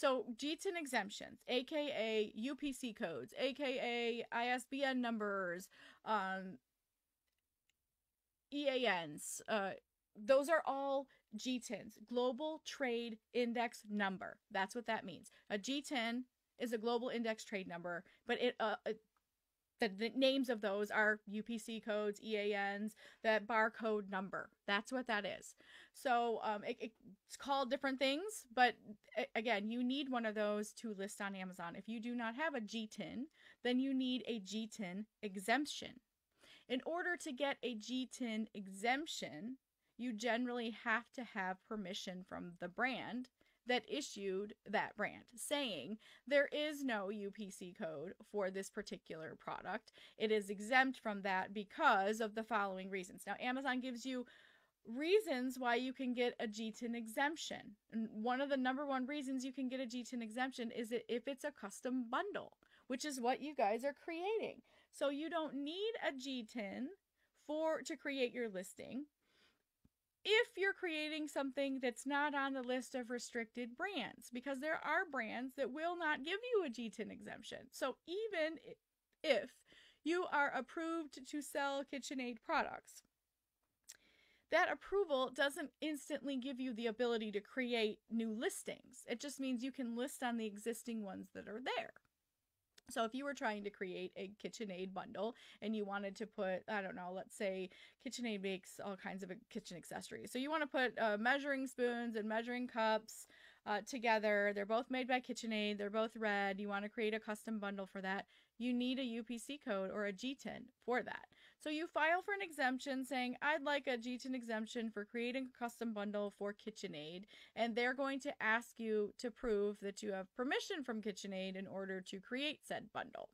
So GTIN exemptions, aka UPC codes, aka ISBN numbers, um, EANs, uh, those are all GTINs, Global Trade Index Number. That's what that means. A GTIN is a global index trade number, but it, uh, it the, the, names of those are UPC codes, EANs, that barcode number. That's what that is. So um, it, it's called different things, but again, you need one of those to list on Amazon. If you do not have a GTIN, then you need a GTIN exemption. In order to get a GTIN exemption, you generally have to have permission from the brand that issued that brand saying there is no UPC code for this particular product. It is exempt from that because of the following reasons. Now, Amazon gives you reasons why you can get a GTIN exemption. And one of the number one reasons you can get a GTIN exemption is that if it's a custom bundle, which is what you guys are creating. So you don't need a GTIN for to create your listing if you're creating something that's not on the list of restricted brands because there are brands that will not give you a GTIN exemption. So even if you are approved to sell KitchenAid products, that approval doesn't instantly give you the ability to create new listings. It just means you can list on the existing ones that are there. So if you were trying to create a KitchenAid bundle and you wanted to put, I don't know, let's say KitchenAid makes all kinds of kitchen accessories. So you want to put uh, measuring spoons and measuring cups uh, together. They're both made by KitchenAid. They're both red. You want to create a custom bundle for that. You need a UPC code or a GTIN for that. So you file for an exemption saying, I'd like a GTIN exemption for creating a custom bundle for KitchenAid. And they're going to ask you to prove that you have permission from KitchenAid in order to create said bundle.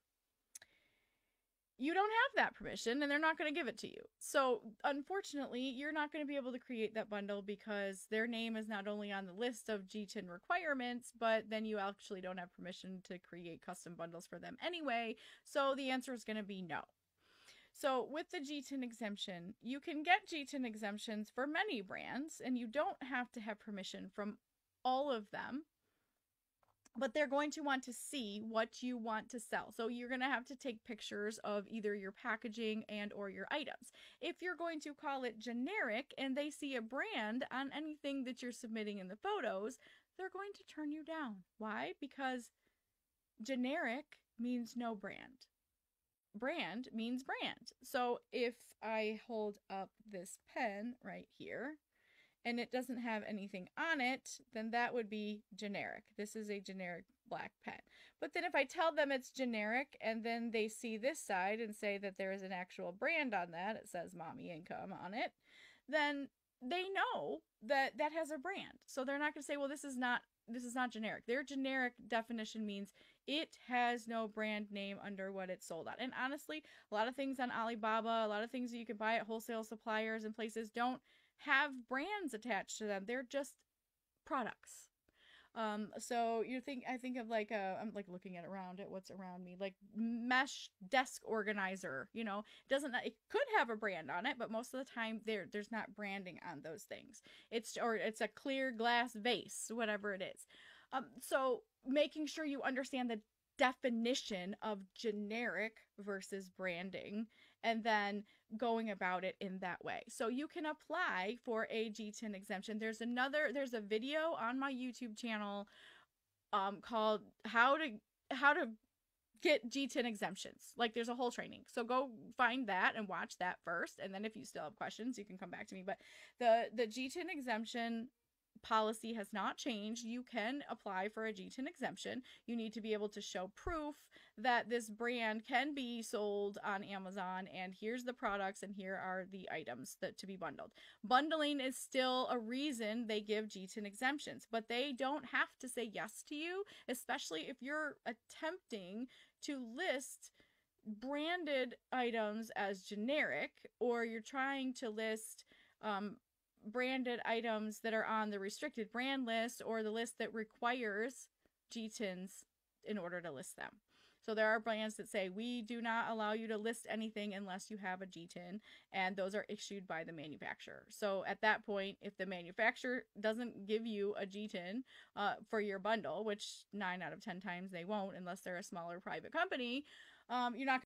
You don't have that permission and they're not going to give it to you. So, unfortunately, you're not going to be able to create that bundle because their name is not only on the list of GTIN requirements, but then you actually don't have permission to create custom bundles for them anyway. So, the answer is going to be no. So, with the GTIN exemption, you can get GTIN exemptions for many brands, and you don't have to have permission from all of them. But they're going to want to see what you want to sell. So you're going to have to take pictures of either your packaging and or your items. If you're going to call it generic and they see a brand on anything that you're submitting in the photos, they're going to turn you down. Why? Because generic means no brand brand means brand. So if I hold up this pen right here and it doesn't have anything on it, then that would be generic. This is a generic black pen. But then if I tell them it's generic and then they see this side and say that there is an actual brand on that, it says mommy income on it, then they know that that has a brand. So they're not going to say, well, this is not this is not generic. Their generic definition means it has no brand name under what it's sold at. And honestly, a lot of things on Alibaba, a lot of things that you can buy at wholesale suppliers and places don't have brands attached to them. They're just products. Um, so you think I think of like a I'm like looking at around at what's around me, like mesh desk organizer. You know, it doesn't it could have a brand on it, but most of the time there there's not branding on those things. It's or it's a clear glass vase, whatever it is. Um, so making sure you understand the definition of generic versus branding and then going about it in that way. So you can apply for a GTIN exemption. There's another there's a video on my YouTube channel um called how to how to get GTIN exemptions. Like there's a whole training. So go find that and watch that first and then if you still have questions, you can come back to me. But the the GTIN exemption policy has not changed. You can apply for a GTIN exemption. You need to be able to show proof that this brand can be sold on Amazon and here's the products and here are the items that to be bundled. Bundling is still a reason they give GTIN exemptions, but they don't have to say yes to you, especially if you're attempting to list branded items as generic or you're trying to list um, branded items that are on the restricted brand list or the list that requires GTINs in order to list them. So there are brands that say we do not allow you to list anything unless you have a GTIN, and those are issued by the manufacturer. So at that point, if the manufacturer doesn't give you a GTIN uh, for your bundle, which nine out of ten times they won't unless they're a smaller private company, um, you're not